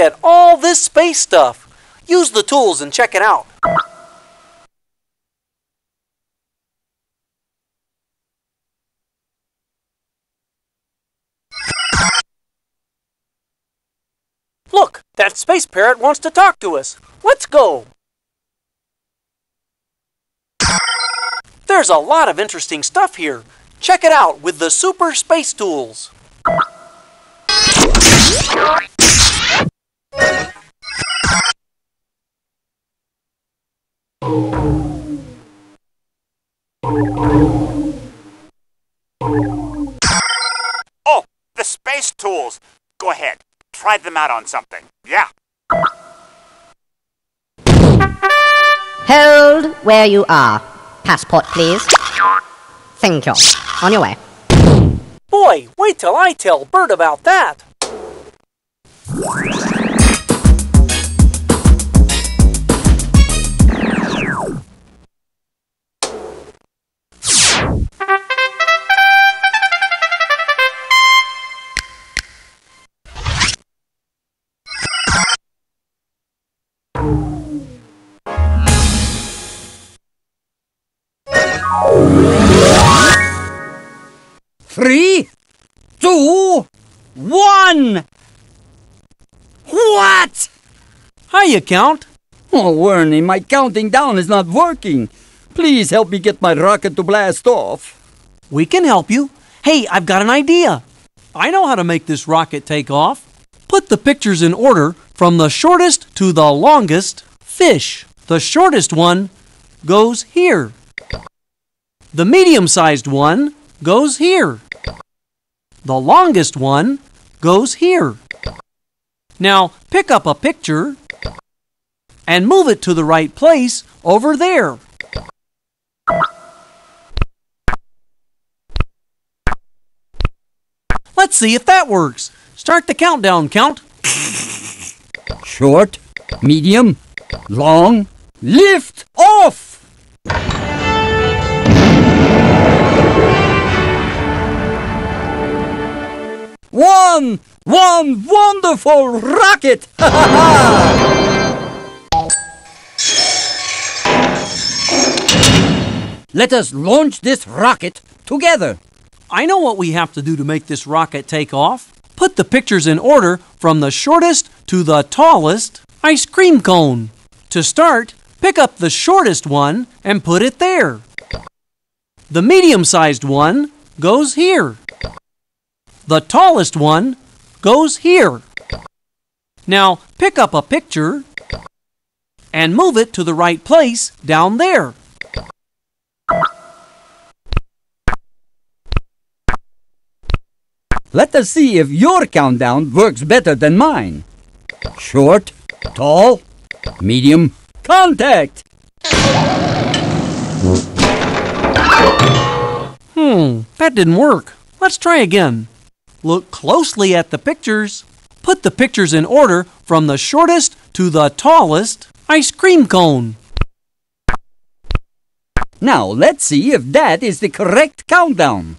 At all this space stuff. Use the tools and check it out. Look, that space parrot wants to talk to us. Let's go. There's a lot of interesting stuff here. Check it out with the Super Space Tools. Ahead. Try them out on something. Yeah. Hold where you are. Passport, please. Thank you. On your way. Boy, wait till I tell Bert about that. One. What? Hiya, Count. Oh, Wernie, my counting down is not working. Please help me get my rocket to blast off. We can help you. Hey, I've got an idea. I know how to make this rocket take off. Put the pictures in order from the shortest to the longest fish. The shortest one goes here. The medium sized one goes here. The longest one goes here. Now pick up a picture and move it to the right place over there. Let's see if that works. Start the countdown, Count. Short, medium, long, lift off! One, one wonderful rocket! Let us launch this rocket together. I know what we have to do to make this rocket take off. Put the pictures in order from the shortest to the tallest ice cream cone. To start, pick up the shortest one and put it there. The medium sized one goes here. The tallest one goes here. Now pick up a picture and move it to the right place down there. Let us see if your countdown works better than mine. Short, tall, medium, contact! Hmm, that didn't work. Let's try again. Look closely at the pictures. Put the pictures in order from the shortest to the tallest ice cream cone. Now let's see if that is the correct countdown.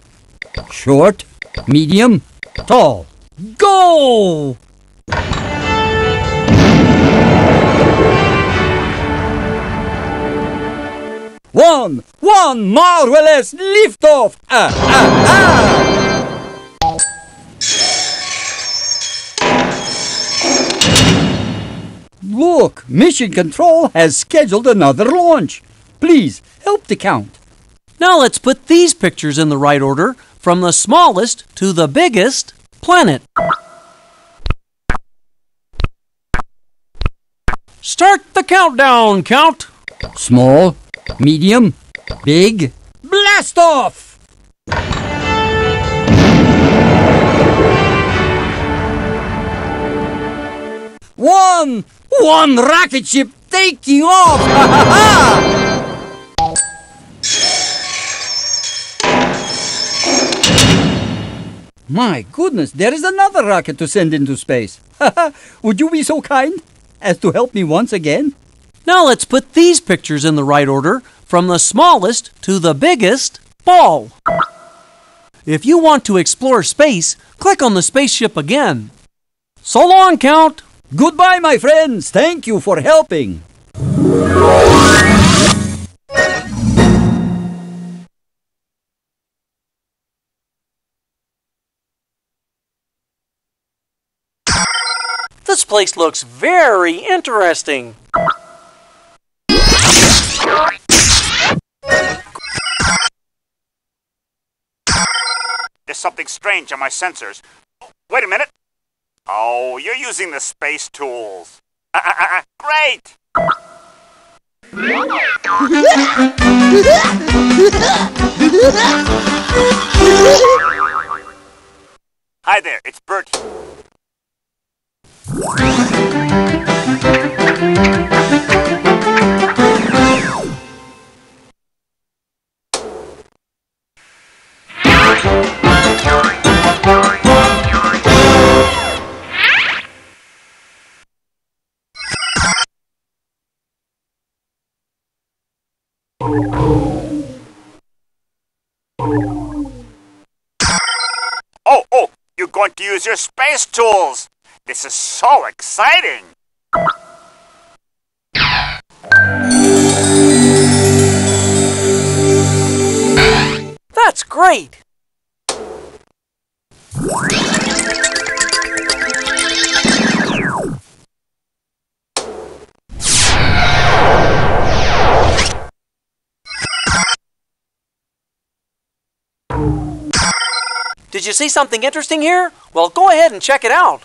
Short, medium, tall. Go! One, one marvelous liftoff! Ah, ah, ah! Look, Mission Control has scheduled another launch. Please help the count. Now let's put these pictures in the right order from the smallest to the biggest planet. Start the countdown, Count. Small, medium, big, blast off! One, one rocket ship taking off! My goodness, there is another rocket to send into space. Would you be so kind as to help me once again? Now let's put these pictures in the right order from the smallest to the biggest ball. If you want to explore space, click on the spaceship again. So long, Count. Goodbye, my friends. Thank you for helping. This place looks very interesting. There's something strange on my sensors. Wait a minute. Oh, you're using the space tools. Ah, ah, ah, great! Hi there, it's Bert. Oh, oh, you're going to use your space tools. This is so exciting. That's great. Did you see something interesting here? Well, go ahead and check it out.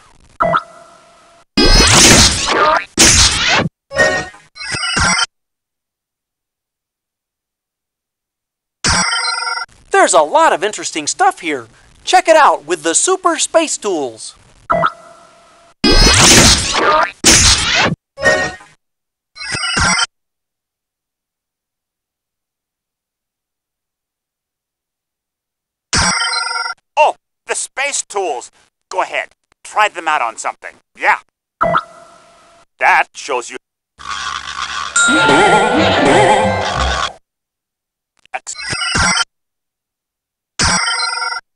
There's a lot of interesting stuff here. Check it out with the Super Space Tools. Space tools. Go ahead, try them out on something. Yeah. That shows you.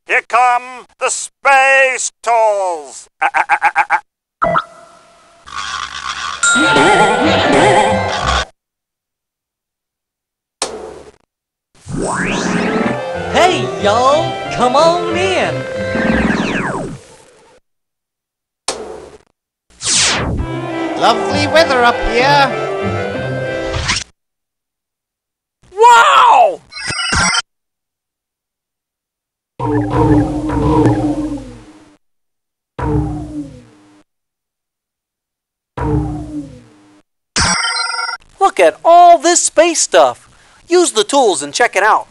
Here come the space tools. Hey, y'all, come on in. Lovely weather up here. Wow! Look at all this space stuff. Use the tools and check it out.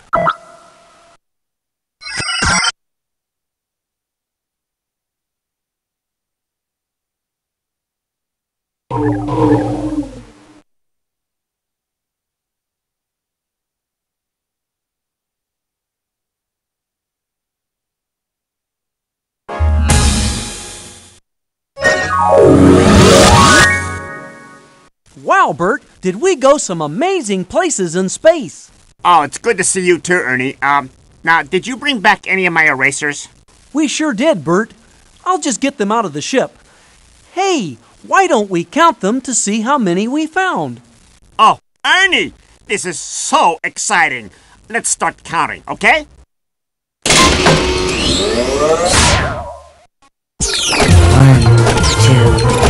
Wow, Bert, did we go some amazing places in space? Oh, it's good to see you too, Ernie. Um, now, did you bring back any of my erasers? We sure did, Bert. I'll just get them out of the ship. Hey, why don't we count them to see how many we found? Oh, Ernie, this is so exciting. Let's start counting, okay? One, two,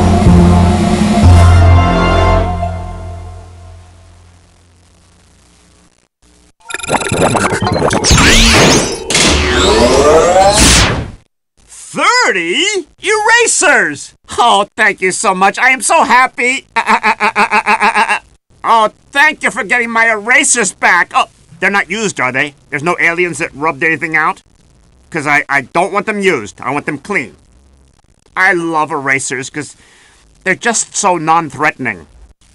Thirty erasers! Oh, thank you so much. I am so happy. Oh, thank you for getting my erasers back. Oh, they're not used, are they? There's no aliens that rubbed anything out? Because I, I don't want them used. I want them clean. I love erasers because They're just so non-threatening.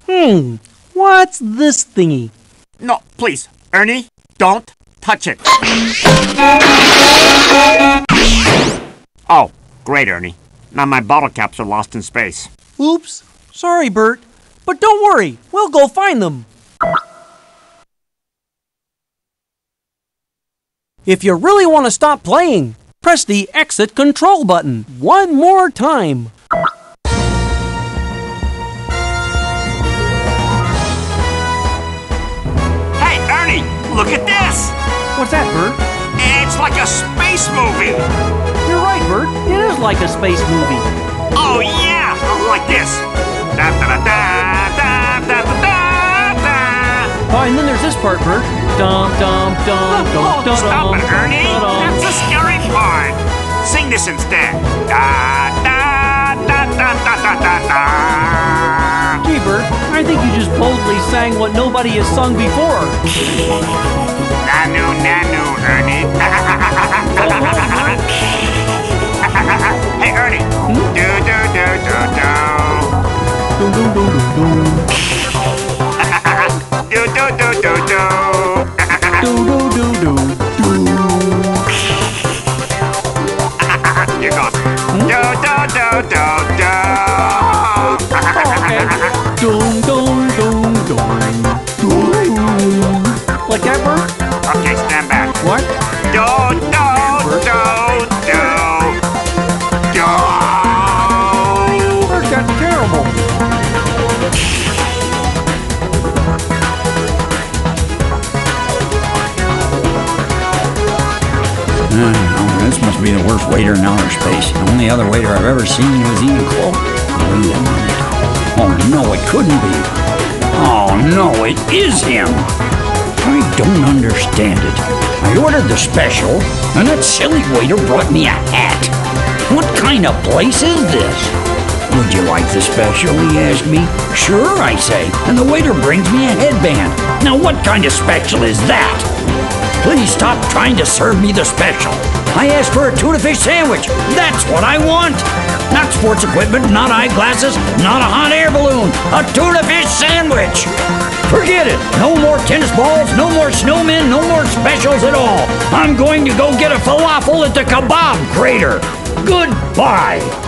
Hmm, what's this thingy? No, please, Ernie, don't touch it. Oh, great, Ernie. Now my bottle caps are lost in space. Oops, sorry, Bert. But don't worry, we'll go find them. If you really want to stop playing, press the exit control button one more time. Look at this! What's that, Bert? It's like a space movie! You're right, Bert. It is like a space movie. Oh, yeah! Like this! Da, da, da, da, da, da, da. Oh, and then there's this part, Bert. Dum, dum, dum, dum, dum, Stop it, Ernie! That's a scary part! Sing this instead. Da, da, da, da, da, da, da, da. Gee, Bert, I think you just boldly sang what nobody has sung before. Nanu nanu, Ernie. hey, Ernie. Do do do do do. Dum dum dum dum dum. Do do do do do. Do do do do do. Do do do do do. Only other waiter I've ever seen was a minute. Oh no, it couldn't be. Oh no, it is him. I don't understand it. I ordered the special, and that silly waiter brought me a hat. What kind of place is this? Would you like the special? He asked me. Sure, I say, and the waiter brings me a headband. Now, what kind of special is that? Please stop trying to serve me the special. I asked for a tuna fish sandwich. That's what I want. Not sports equipment, not eyeglasses, not a hot air balloon. A tuna fish sandwich. Forget it. No more tennis balls, no more snowmen, no more specials at all. I'm going to go get a falafel at the kebab crater. Goodbye.